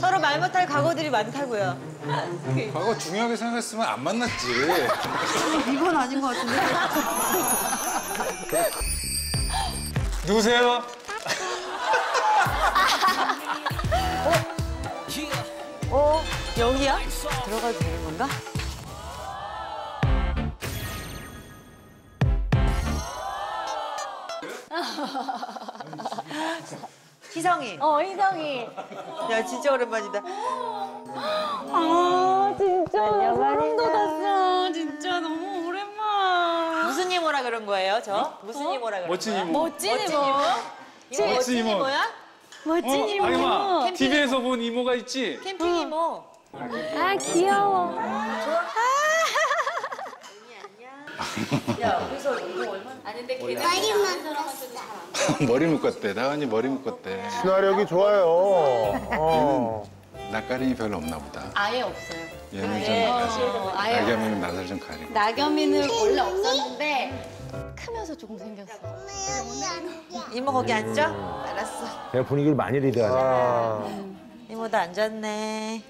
서로 말 못할 과거들이 많다고요. 과거 중요하게 생각했으면 안 만났지. 이건 아닌 것 같은데. 누구세요? 어? 여기야? 들어가도 되는 건가? 희성이. 어, 희성이. 야, 진짜 오랜만이다. 아, 진짜. 소름 돋았어. 진짜 너무 오랜만. 무슨 이모라 그런 거예요, 저? 무슨 이모라 그런 멋진 거야? 이모. 멋진 이모. 이모? 이모 멋진 이모. 이모야? 멋진 이모. 아이마, 캠핑 TV에서 본 이모가 있지? 캠핑 이모. 아, 귀여워. 야, 그래서 이거 얼마나? 아니, 근데 걔네 머리 묶었대. 나은이 머리 묶었대. 친화력이 좋아요. 어. 낯가림이 별로 없나 보다. 아예 없어요. 얘는 네. 좀 가서 어, 아예 나겸이는 낯을 좀 가리고. 나겸이는 원래 없었는데 크면서 조금 생겼어. 이모 거기 앉아? 알았어. 제가 분위기를 많이 리드하네. 이모도 앉았네.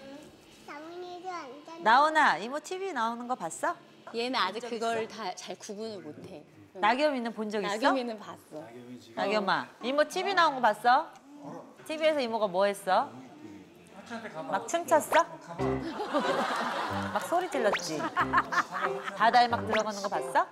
나오나, 이모 TV 나오는 거 봤어? 얘는 아직 그걸 다 잘 구분을 못해. 나겸이는 본 적 있어? 나겸이는 봤어. 나겸아, 이모 TV 나온 거 봤어? TV에서 이모가 뭐 했어? 막 춤췄어? 막 소리 질렀지? 바다에 막 들어가는 거 봤어?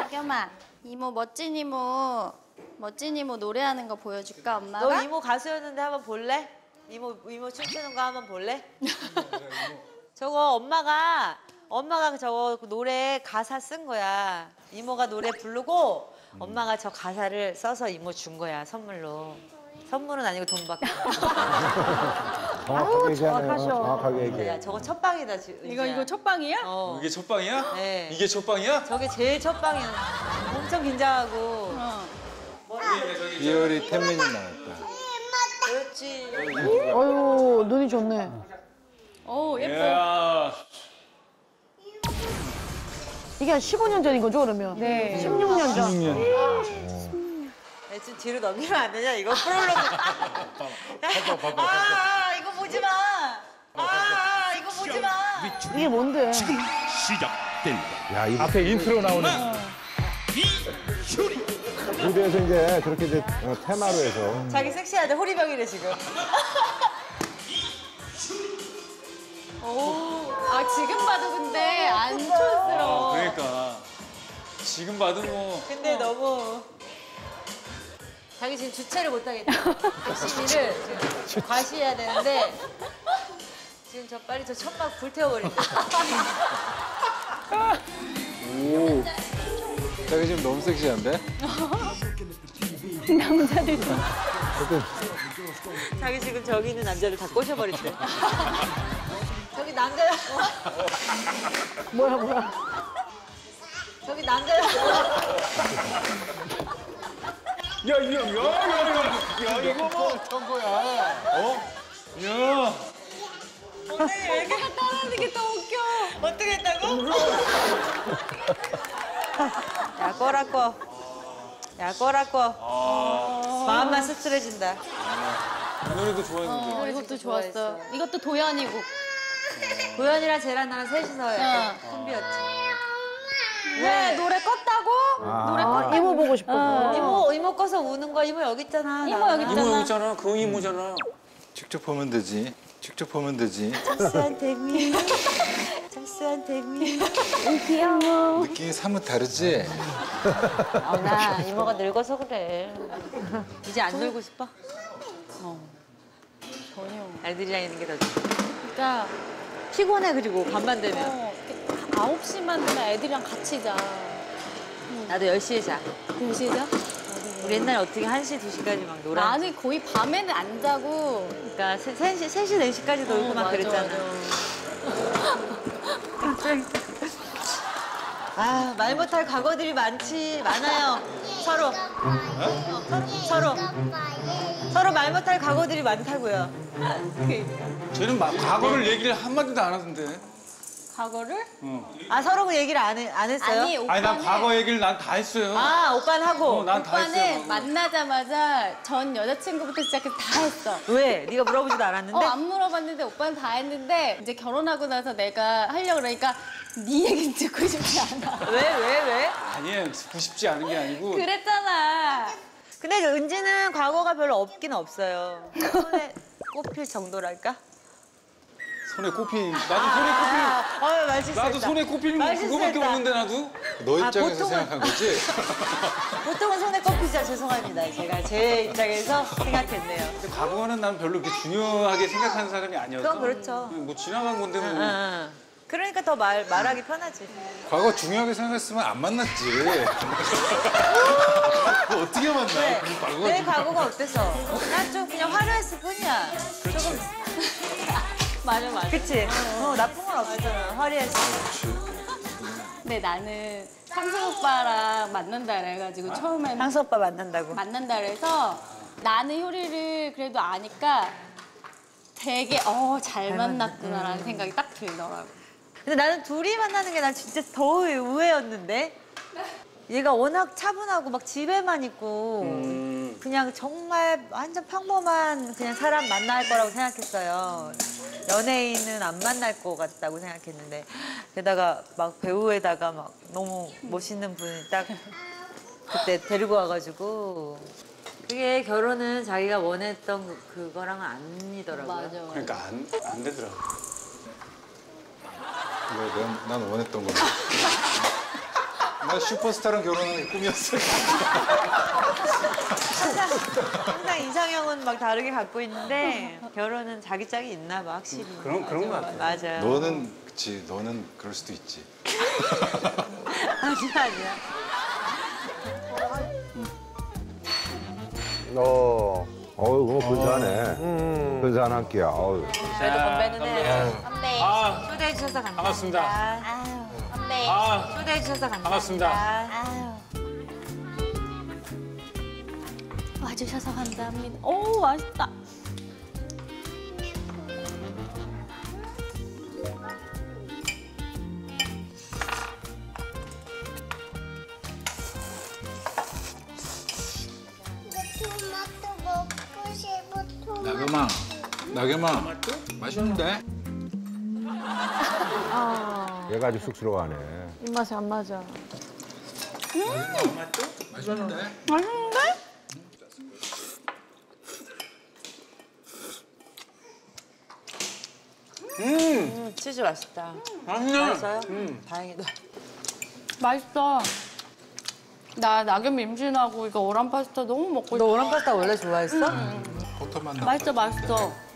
나겸아, 이모 멋진 이모 멋진 이모 노래하는 거 보여줄까 너 엄마가? 이모 가수였는데 한번 볼래? 이모 이모 춤추는 거 한번 볼래? 저거 엄마가 엄마가 저거 그 노래 가사 쓴 거야. 이모가 노래 부르고 엄마가 저 가사를 써서 이모 준 거야 선물로. 선물은 아니고 돈 받고. 정확하게 얘기하네요. 정확하게 야 얘기해. 저거 첫 방이다 지금. 이거 이거 첫 방이야? 어. 이게 첫 방이야? 네. 이게 첫 방이야? 저게 제일 첫 방이야. 엄청 긴장하고. 어. 이효리 템미님 나왔다. 그렇지. 어유 눈이 좋네. 오 예뻐. 이야. 이게 한 15년 전인 거죠, 그러면? 네. 16년 전. 야, 좀 뒤로 넘기면 안 되냐? 이거 프롤로그. 아, 이거 보지 마. 아, 이거 보지 마. 이게 뭔데? 시작된다. 야, 이 앞에 인트로 나오네. 무대에서 이제 저렇게 이제 어, 테마로 해서. 자기 섹시하대 호리병이래 지금. 오. 아 지금 봐도 근데 안 촌스러워. 그러니까. 지금 봐도 뭐. 근데 너무 자기 지금 주체를 못 하겠다. 열심히를 지금 과시해야 되는데 지금 저 빨리 저 천막 불태워버린다. 오. 자기 지금 너무 섹시한데? 자기 지금 저기 있는 남자를 다 꼬셔버린대. 저기 남자 뭐야, 뭐야. 저기 남자 야, 야, 야, 야, 야, 야, 이거 뭐. 어떤 거야? 어? 야. 왜 이렇게 따라하는 게더 웃겨. 어떻게 했다고? 야 꺼라꺼. 야 꺼라꺼. 마음만 씁쓸해진다. 이 노래도 좋아했는데. 어, 이것도 좋았어. 이것도 도연이고. 도연이랑 쟤랑 나랑 셋이서 약간 어. 콤비였지. 왜 노래 껐다고? 노래 아, 이모 보고 싶어. 이모 이모 꺼서 우는 거야. 이모 여기 있잖아. 이모. 여기 있잖아. 이모 있잖아. 그 이모잖아. 직접 보면 되지. 직접 보면 되지. 짝수한 대미. 짝수한 대미. 귀여워. 느낌이 사뭇 다르지? 어, 나 이모가 늙어서 그래. 이제 안 놀고 싶어? 전혀. 애들이랑 있는 게 더 좋아. 그러니까 피곤해 그리고 밤만 되면. 어, 9시만 되면 애들이랑 같이 자. 나도 10시에 자. 몇 시에 자? 우리 옛날에 어떻게 1시, 2시까지 막 놀아. 나는 거의 밤에는 안 자고. 그러니까 3시, 3시, 4시까지 놀고 어, 막 맞아, 그랬잖아. 아, 말 못할 과거들이 많지, 많아요. 서로. 어, 서로. 서로 말 못할 과거들이 많다고요. 쟤는 막 과거를 얘기를 한마디도 안 하던데. 과거를? 아 서로 그 얘기를 안, 해- 안 했어요? 아니 오빠는 아니 난 과거 얘기를 난 다 했어요. 아 오빠는 하고 어, 난다 오빠는 했어요. 만나자마자 전 여자친구부터 시작해서 다 했어. 왜? 네가 물어보지도 어, 않았는데? 안 물어봤는데 오빠는 다 했는데 이제 결혼하고 나서 내가 하려고 그러니까 네 얘기는 듣고 싶지 않아. 왜? 왜? 왜? 아니에요. 듣고 싶지 않은 게 아니고 그랬잖아. 근데 은지는 과거가 별로 없긴 없어요. 손에 꼽힐 정도랄까? 손에 꼽힌 나도 손에 꼽힌 아, 어, 말실수했다. 나도 손에 꼽히는 거 그거밖에. 없는데 나도 너 아, 입장에서 보통은- 생각한 거지? 보통은 손에 꼽히죠. 죄송합니다. 제가 제 입장에서 생각했네요. 근데 과거는 난 별로 그렇게 중요하게 생각하는 사람이 아니어서 그건 그렇죠. 뭐 지나간 건데 뭐 응, 응. 그러니까 더 말, 말하기 편하지. 과거 중요하게 생각했으면 안 만났지. 뭐 어떻게 만나? 네. 그 과거가 내 과거가 어때서? 난 좀 그냥 화려했을 뿐이야. 조금, 맞아 맞아. 그치? 어, 나쁜 건 없잖아. 화려했어. 근데 나는 상승 오빠랑 만난다 그래가지고 처음에는 향수 오빠 만난다고. 만난다 그래서 나는 효리를 그래도 아니까 되게 어 잘 만났구나라는 생각이 딱 들더라고. 근데 나는 둘이 만나는 게 난 진짜 더 의외였는데 얘가 워낙 차분하고 막 집에만 있고 그냥 정말 완전 평범한 그냥 사람 만날 거라고 생각했어요. 연예인은 안 만날 것 같다고 생각했는데 게다가 막 배우에다가 막 너무 멋있는 분이 딱 그때 데리고 와가지고 그게 결혼은 자기가 원했던 그- 그거랑은 아니더라고요. 맞아. 그러니까 안, 안 되더라고. 왜, 난, 난 원했던 건데. 나 슈퍼스타랑 결혼하는 게 꿈이었어. 항상, 항상 이상형은 막 다르게 갖고 있는데 결혼은 자기 짝이 있나 봐 확실히. 그런 그런 거 같아. 맞아요. 너는 그치, 너는 그럴 수도 있지. 아니야 아니야. 어, 어우, 그거 근사하네. 근사한 한 끼야. 어우. 그래도 건배는 해. 선배. 아 초대해 주셔서 감사합니다. 반갑습니다. 아유 선배. 아 초대해 주셔서 감사합니다. 반갑습니다. 아유. 와주셔서 감사합니다. 오 맛있다. 나겸아. 맛있는데? 얘가 아주 쑥스러워하네. 입맛에 안 맞아. 맛있는데? 맛있는데? 음, 치즈 맛있다. 맛있네. 맛있어요? 다행이다. 맛있어. 나 낙엽 임신하고 이거 오란 파스타 너무 먹고 너 싶어. 오란 파스타 원래 좋아했어? 버터 맛 나. 맛있어 맛있어.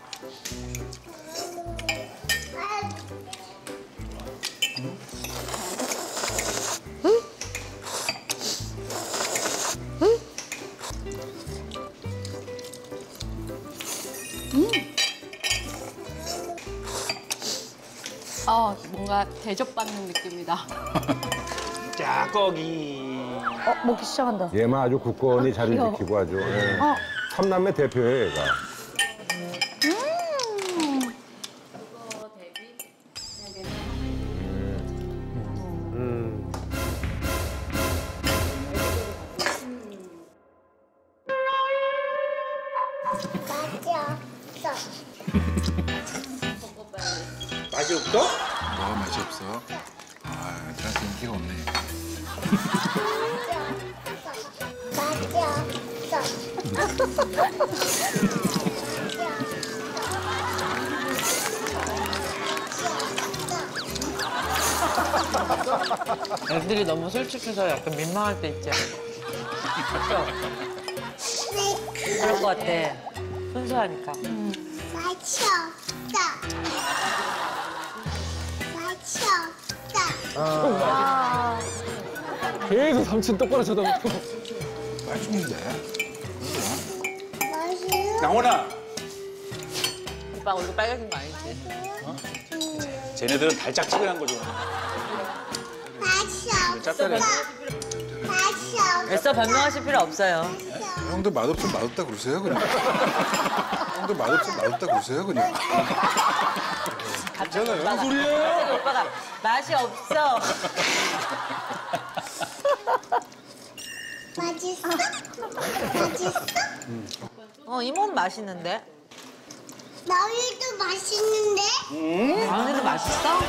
뭔가 대접받는 느낌이다. 짜거기. 어, 먹기 시작한다. 얘만 아주 굳건히 자리 귀여워. 지키고 아주. 예. 어. 삼남매 대표예요, 얘가. 애들이 너무 솔직해서 약간 민망할 때 있지. 그럴 것 같아. 순수하니까. 맛이 없다 맛이 없다 계속 삼촌 똑바로 쳐다보고. 맛있는데? 맛이 나오나? 오빠 얼굴 빨개진 거 아니지? 쟤네들은 달짝지근한 거죠. 짭짤해. 애써 변명하실 필요 없어요. 형도 맛없으면 맛없다 그러세요, 그냥. 형도 맛없으면 맛없다 그러세요 그냥. 괜찮아요. 무슨 소리예요? 오빠가 맛이 없어. 맛있어? 맛있어? 어 이모는 맛있는데. 너희도 맛있는데? 언니도 맛있어?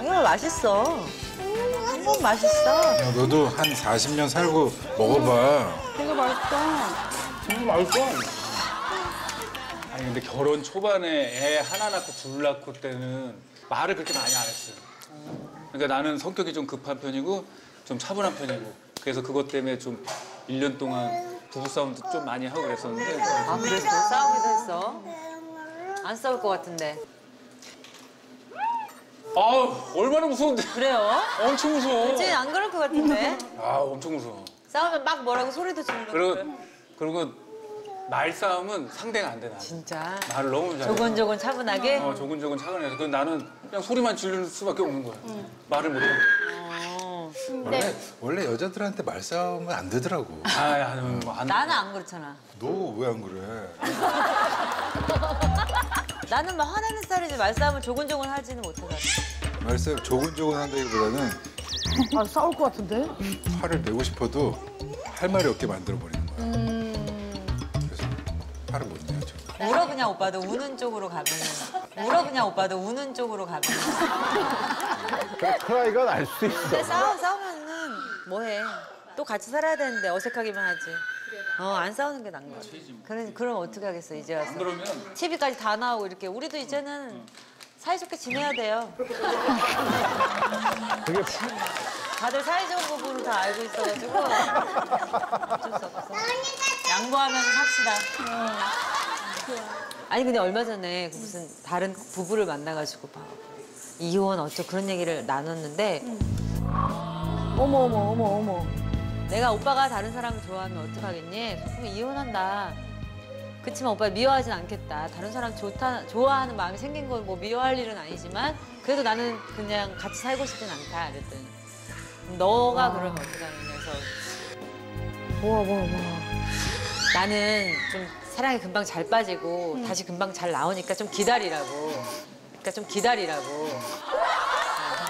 이모 맛있어. 이모 맛있어. 야, 너도 한 40년 살고 먹어봐. 되게 맛있다. 정말 맛있어. 아니 근데 결혼 초반에 애 하나 낳고 둘 낳고 때는 말을 그렇게 많이 안 했어요. 그러니까 나는 성격이 좀 급한 편이고 좀 차분한 편이고 그래서 그것 때문에 좀 1년 동안 부부 싸움도 좀 많이 하고 그랬었는데 아 그랬어? 싸우기도 했어? 안 싸울 것 같은데. 아우 얼마나 무서운데 그래요? 엄청 무서워. 쟤는 안 그럴 것 같은데. 아 엄청 무서워. 싸우면 막 뭐라고 소리도 지르고. 그리고 그리고 말싸움은 상대가 안돼 나는. 진짜. 말을 너무 잘해. 조곤조곤 차분하게. 어, 조근조근 차근해서 그 나는 그냥 소리만 지르는 수밖에 없는 거야. 말을 못해. 어. 원래 원래 여자들한테 말싸움은 안 되더라고. 아, 야, 뭐 안. 나는 안 그렇잖아. 너 왜 안 그래? 나는 막 화내는 스타일이지 말싸움을 조곤조곤 하지는 못해가지고. 말싸움 조근조근 한다기보다는 아, 싸울 것 같은데? 화를 내고 싶어도 할 말이 없게 만들어 버리는 거야. 화를 못 내죠. 울어 그냥 오빠도 우는 쪽으로 가면. 울어 그냥 오빠도 우는 쪽으로 가면. 그래, 크라이가 날 수도 있어. 근데 싸우, 싸우면은 뭐해. 또 같이 살아야 되는데 어색하기만 하지. 어, 안 싸우는 게 나은 거야. 그래, 그럼 어떻게 하겠어, 이제 와서. 그러면 TV까지 다 나오고 이렇게. 우리도 이제는 사이좋게 지내야 돼요. 그게 다들 사이좋은 부분을 다 알고 있어가지고 어쩔 수 없어. 양보하면 삽시다. 아니 근데 얼마 전에 그 무슨 다른 부부를 만나가지고 막 이혼 어쩌 그런 얘기를 나눴는데 어머, 어머, 어머, 어머. 내가 오빠가 다른 사람을 좋아하면 어떡하겠니? 그럼 이혼한다. 그치만 오빠 미워하진 않겠다. 다른 사람 좋다, 좋아하는 마음이 생긴 걸뭐 미워할 일은 아니지만 그래도 나는 그냥 같이 살고 싶진 않다. 그랬더니 너가 그러면 어떡하느냐 해서 와, 와, 와. 나는 좀 사랑에 금방 잘 빠지고 다시 금방 잘 나오니까 좀 기다리라고. 그러니까 좀 기다리라고.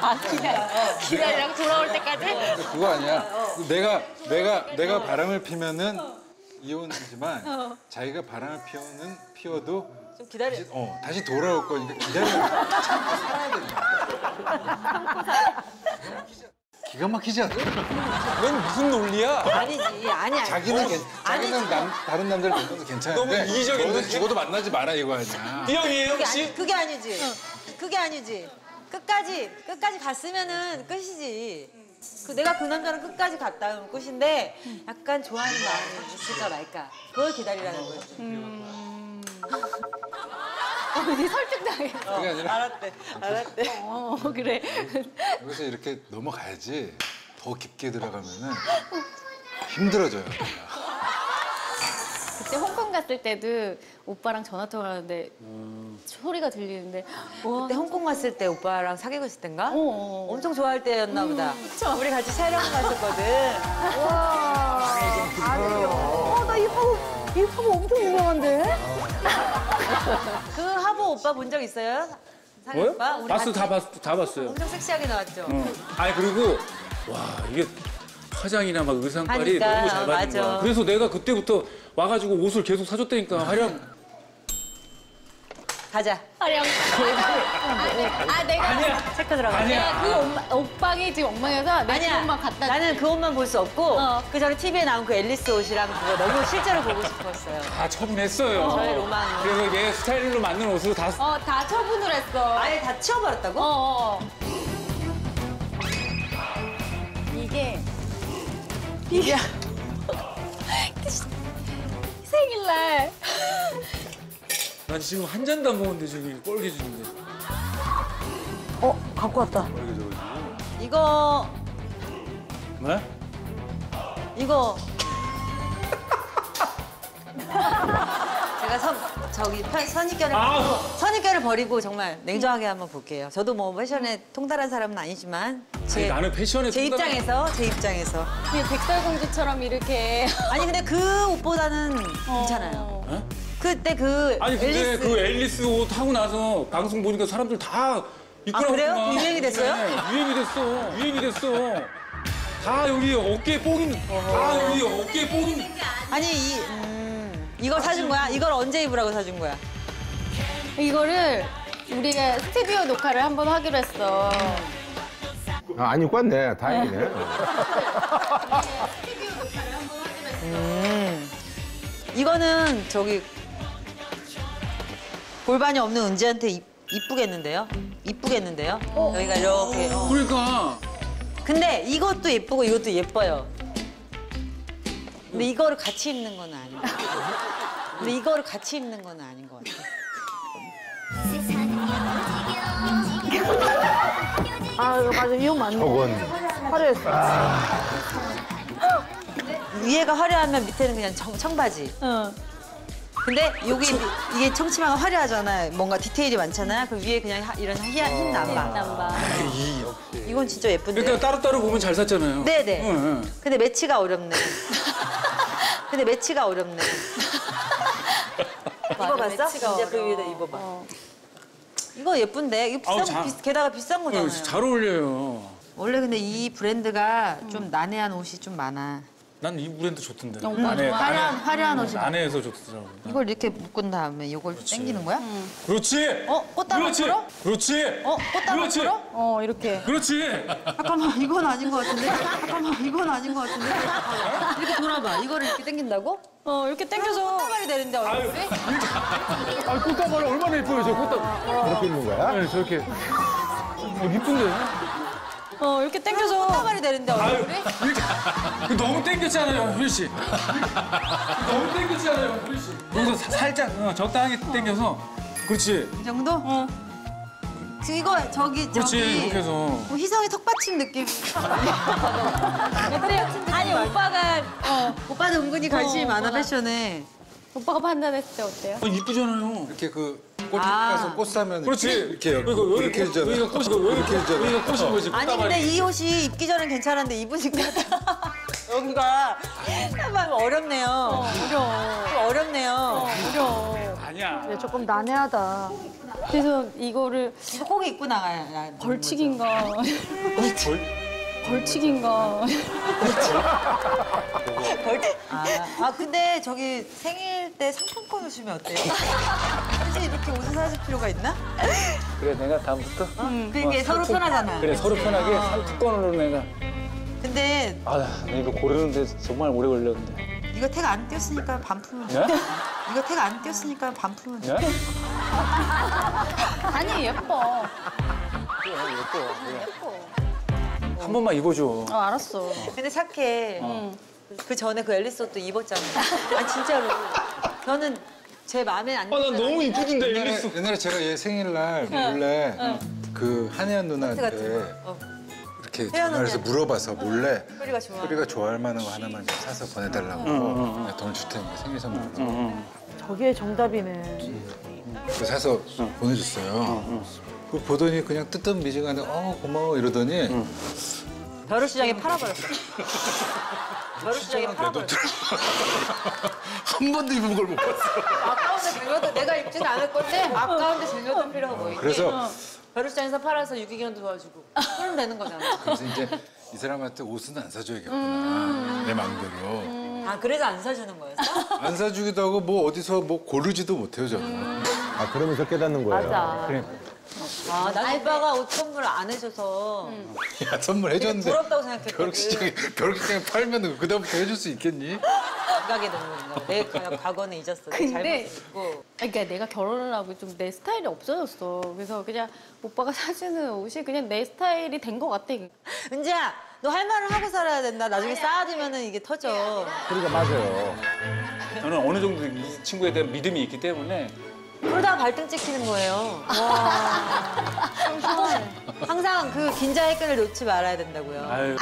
아, 기다려. 기다리라고 돌아올 때까지? 그거 아니야. 내가 내가 내가 바람을 피면은 이혼이지만 자기가 바람을 피우는 피워도 좀 기다려. 다시, 어, 다시 돌아올 거니까 기다려. 참고 살아야 된다. 기가 막히지 않아? 그건 무슨 논리야? 아니지, 아니야. 자기는 괜, 자기는 남, 다른 남들 만나도 괜찮은데 너무 이기적인데? 너는 죽어도 만나지 마라 이거 아니야. 이 형이에요 그게, 혹시? 아니, 그게 아니지. 그게 아니지. 끝까지 끝까지 갔으면은 끝이지. 그 내가 그 남자랑 끝까지 갔다 오면 끝인데 약간 좋아하는 마음이 있을까 말까. 그걸 기다리라는 거지. 어디 설득당해. 그게 아니라 알았대, 알았대. 어, 그래. 여기서 이렇게 넘어가야지 더 깊게 들어가면은 힘들어져요. 그때 홍콩 갔을 때도 오빠랑 전화 통화를 하는데 소리가 들리는데 와, 그때 홍콩 갔을 때 오빠랑 사귀고 있을 땐가? 어, 어. 엄청 좋아할 때였나 보다. 우리 같이 촬영 갔었거든. 어, 나이 화보, 이 화보 엄청 유명한데? 그 하보 오빠 본 적 있어요? 뭐요? 오빠? 우리 봤어 같이 다 봤, 다 봤어요. 엄청 섹시하게 나왔죠? 어. 아니 그리고 와 이게 화장이나 막 의상빨이 하니까, 너무 잘 어, 맞는 맞아. 거야. 그래서 내가 그때부터 와가지고 옷을 계속 사줬다니까 화장. 가자. 화령. 아, 내가 아니야. 체크 들어가. 아니야. 그 엄마, 오빠이 지금 엉망해서 내 아니야. 옷만 갖다 나는 그 옷만 볼 수 없고 어. 그 전에 TV에 나온 그 앨리스 옷이랑 그거 너무 실제로 보고 싶었어요. 다 처분했어요. 저의 로망을. 그래서 얘 스타일로 맞는 옷으로 다 어, 다 처분을 했어. 아예 다 치워버렸다고? 어, 어. 이게 이게 난 지금 한 잔도 안 먹었는데 저기 뻘개지는데. 어, 갖고 왔다. 이거 뭐? 이거 제가 선 저기 편- 선입견을. 버리고 선입견을 버리고 정말 냉정하게 한번 볼게요. 저도 뭐 패션에 통달한 사람은 아니지만 제, 나는 패션에 제 통달하는- 입장에서 제 입장에서 그냥 백설공주처럼 이렇게 아니 근데 그 옷보다는 괜찮아요. 어? 그때 그 아니 근데 앨리스 그 앨리스 옷 하고 나서 방송 보니까 사람들 다 입고 아, 그래요? 나왔구나. 유행이 됐어요? 네, 유행이 됐어. 유행이 됐어. 다 여기 어깨에 뽕인 다 여기 어깨에 뽕인 아니 이 음, 이거 사준 거야? 이걸 언제 입으라고 사준 거야? 이거를 우리가 스튜디오 녹화를 한번 하기로 했어. 아, 안 입고 왔네. 다행이네. 이거는 저기 골반이 없는 은지한테 이, 이쁘겠는데요? 이쁘겠는데요? 여기가 이렇게. 어. 그러니까 근데 이것도 예쁘고 이것도 예뻐요. 근데 이거를 같이 입는 건 아닌 것 같아요. 근데 이거를 같이 입는 건 아닌 것 같아요. 아 이거 맞아 이옷 맞네. 저건 화려했어. 위에가 화려하면 밑에는 그냥 청, 청바지. 응. 근데 여기 이게 청치마가 화려하잖아요. 뭔가 디테일이 많잖아요. 그 위에 그냥 하- 이런 흰, 흰 남바. 남바. 이건 진짜 예쁜데. 그러니까 따로따로 보면 잘 샀잖아요. 네네. 응, 응. 근데 매치가 어렵네. 근데 매치가 어렵네. 입어봤어? 매치가 이제 그. 위에다 입어봐. 이거 예쁜데 이거 비싼 아우, 거 자- 비, 게다가 비싼 어, 거잖아요. 잘 어울려요. 원래 근데 이 브랜드가 좀 난해한 옷이 좀 많아. 난 이 브랜드 좋던데. 오빠 안에? 화려한 화려한 옷이. 안에서 좋더라고. 이걸 이렇게 묶은 다음에 이걸 당기는 거야? 그렇지. 어? 꽃다발 그렇지. 풀어? 그렇지. 어? 꽃다발 그렇지. 풀어? 어 이렇게. 그렇지. 잠깐만 이건 아닌 것 같은데. 잠깐만 이건 아닌 것 같은데. 이렇게 돌아봐. 이거를 이렇게 당긴다고? 어 이렇게 당겨서. 꽃다발이 되는데 얼굴이? 아, 꽃다발 얼마나 예뻐요, 저 꽃다발. 이렇게 입는 거야? 네, 저렇게. 어, 이쁜데? 어 이렇게 당겨서. 꽃다발이 되는데 얼굴이? 그 너무 땡겼잖아요, 효리 씨. 너무 땡겼잖아요, 효리 씨. 여기서 사- 살짝 어, 적당하게 땡겨서. 그렇지. 이 정도? 어. 이거 저기 그렇지. 저기 이렇게 해서. 뭐 희성이 턱받침 느낌. 근데 아니 오빠가 어 오빠도 은근히 관심이 어, 많아 오빠가. 패션에. 오빠가 판단했을 때 어때요? 어, 이쁘잖아요. 이렇게 그 꽃 아. 가서 꽃 사면 그렇지. 이렇게 그러니까 왜 이렇게 이렇게 해주잖아. 여기가 꽃이 왜 이렇게 해주잖아. 여기가 꽃인 거지. 아니 근데. 이 옷이 입기 전엔 괜찮은데 입으니까 여기가 참 어렵네요. 어려워. 좀 어렵네요. 어려워. 아니야. 네, 조금 난해하다. 그래서 이거를 이거 꼭 입고 나가야 되는 벌칙인가. 벌 칙인가. 거죠. 벌- 아, 아 근데 저기 생일 때 상품권을 주면 어때요? 굳이 이렇게 옷을 사줄 필요가 있나? 그래, 내가 다음부터. 그게 서로 편하잖아. 그래, 서로 편하게 상품권으로 내가. 근데 아, 나 이거 고르는데 정말 오래 걸렸는데. 이거 택 안 띄었으니까 반품은 돼. 네? 이거 택 안 띄었으니까 반품은 돼. 네? 아니 예뻐. 한 번만 입어줘. 어 알았어. 근데 착해. 그 전에 그 앨리스 옷도 입었잖아. 아 진짜로. 저는 제 마음에 안 아, 나 드는 너무 이쁘던데, 옛날에, 앨리스. 옛날에 제가 얘 생일날 몰래 그 한혜연 누나한테. 어. 이렇게 전화해서. 물어봐서 몰래 소리가 좋아. 소리가 좋아할 만한 거 하나만 좀 사서 보내달라고 내가 돈을 줄 테니까 생일 선물로 저게 정답이네. 그래서 사서 보내줬어요. 그 보더니 그냥 뜨뜻 미지근한데 어 고마워 이러더니 벼룩시장에 팔아버렸어. 벼룩시장에 팔아버렸어. 한 번도 입은 걸 못 봤어. 아까운데 쟁여도 내가 입지는 않을 건데 아까운데 쟁여둘 필요가 뭐 있지? 그래서 벼룩시장에서 팔아서 유기견도 도와주고 그러면 되는 거잖아. 그래서 이제 이 사람한테 옷은 안 사줘야겠구나 내 마음대로 아 그래서 안 사주는 거였어? 안 사주기도 하고 뭐 어디서 뭐 고르지도 못해요 저는. 아, 그러면서 깨닫는 거예요. 맞아. 아, 난 오빠가 옷 선물 안 해줘서 야 선물 해줬는데 부럽다고 생각했거든. 벼룩시장에 벼룩시장에 팔면 그다음부터 해줄 수 있겠니? 감각의 동물인가 내 가- 과거는 잊었어. 내 근데- 잊고. 그러니까 내가 결혼을 하고 좀 내 스타일이 없어졌어. 그래서 그냥 오빠가 사주는 옷이 그냥 내 스타일이 된 것 같아. 은지야, 너 할 말을 하고 살아야 된다. 나중에 쌓아두면 이게 터져. 그러니까 맞아요. 저는 어느 정도 이 친구에 대한 믿음이 있기 때문에 그러다가 발등 찍히는 거예요. 와. 항상 그 긴장의 끈을 놓지 말아야 된다고요. 아유,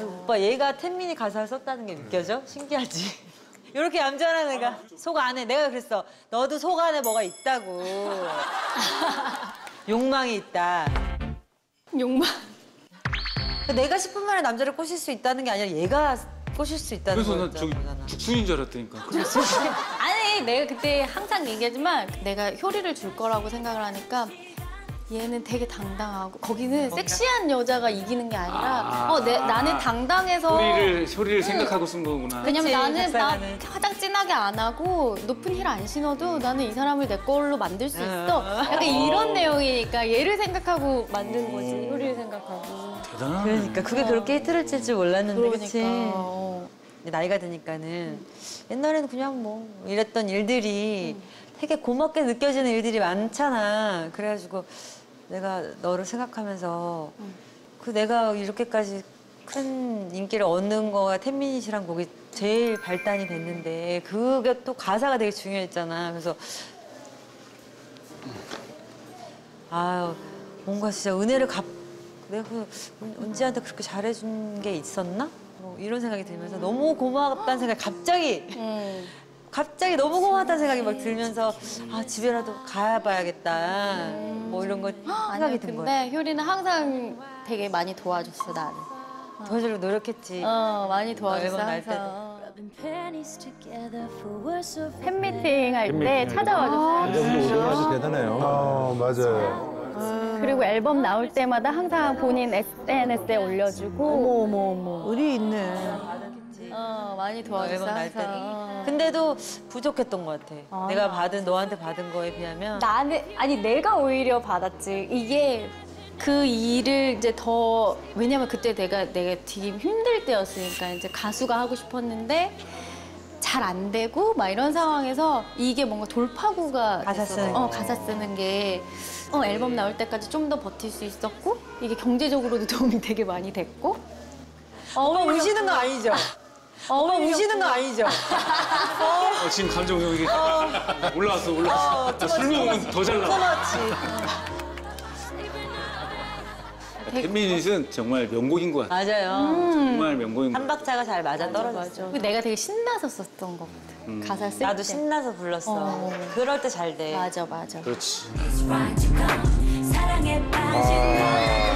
오빠 얘가 텐민이 가사를 썼다는 게 느껴져? 신기하지? 이렇게 얌전한 애가 속 안에 내가 그랬어. 너도 속 안에 뭐가 있다고. 욕망이 있다. 욕망. 내가 싶은 말에 남자를 꼬실 수 있다는 게 아니라 얘가 꼬실 수 있다는 그래서 난 저기 거잖아. 죽순인 줄 알았다니까. 아니 내가 그때 항상 얘기하지만 내가 효리를 줄 거라고 생각을 하니까 얘는 되게 당당하고 거기는 섹시한 여자가 이기는 게 아니라 아. 어, 내, 나는 당당해서 효리를 효리를 생각하고 쓴 거구나. 왜냐면 그치, 나는 나 작사가는. 화장 진하게 안 하고 높은 힐 안 신어도 나는 이 사람을 내 걸로 만들 수 있어. 약간 이런 내용이니까 얘를 생각하고 만든 거지. 효리를 생각하고. 대단하네. 그러니까 그게 그렇게 히트를 칠 줄 몰랐는데 그러니까. 그치? 어. 근데 나이가 드니까는 옛날에는 그냥 뭐 이랬던 일들이 되게 고맙게 느껴지는 일들이 많잖아. 그래가지고 내가 너를 생각하면서 그 내가 이렇게까지 큰 인기를 얻는 거가 텐미닛이란 곡이 제일 발단이 됐는데 그게 또 가사가 되게 중요했잖아. 그래서 아유 뭔가 진짜 은혜를 갚 내가 그 은- 은지한테 그렇게 잘해준 게 있었나? 뭐 이런 생각이 들면서 너무 고맙다는 생각이 갑자기 음. 갑자기 너무 고맙다는 생각이 막 들면서 아 집에라도 가봐야겠다 뭐 이런 거 생각이 든 거야. 근데 효리는 항상 되게 많이 도와줬어, 나를. 도와주려고 노력했지. 어, 많이 도와줬어, 앨범 날 때도. 항상. 팬미팅 할때 찾아와줬어. 우리 아주 대단해요. 어, 맞아요. 그리고 앨범 나올 때마다 항상 본인 SNS에 올려주고. 어머 어머 어머 의리 있네. 어, 많이 도와줬어, 앨범 날 항상. 어. 근데도 부족했던 것 같아. 아. 내가 받은 너한테 받은 거에 비하면 나는 아니 내가 오히려 받았지 이게 그 일을 이제 더 왜냐면 그때 내가 내가 되게 힘들 때였으니까 이제 가수가 하고 싶었는데 잘 안 되고 막 이런 상황에서 이게 뭔가 돌파구가 가사 됐어. 쓰는 어 게. 가사 쓰는 게 어, 앨범 나올 때까지 좀 더 버틸 수 있었고 이게 경제적으로도 도움이 되게 많이 됐고 엄마 우시는 거 아니죠? 엄마 우시는 거 아니죠? 어, 지금 감정 여기 올라왔어 올라왔어. 나술 먹으면 더 잘 나와. 끊었지. 텐미닛은 정말 명곡인 것 같아. 맞아요. 정말 명곡인 것 한 같아. 박자가 잘 맞아. 그리고 내가 되게 신나서 썼던 것 같아 가사 쓸 때. 나도 신나서 불렀어. 어. 그럴 때 잘 돼. 맞아 맞아. 그렇지. 사랑에 빠진 걸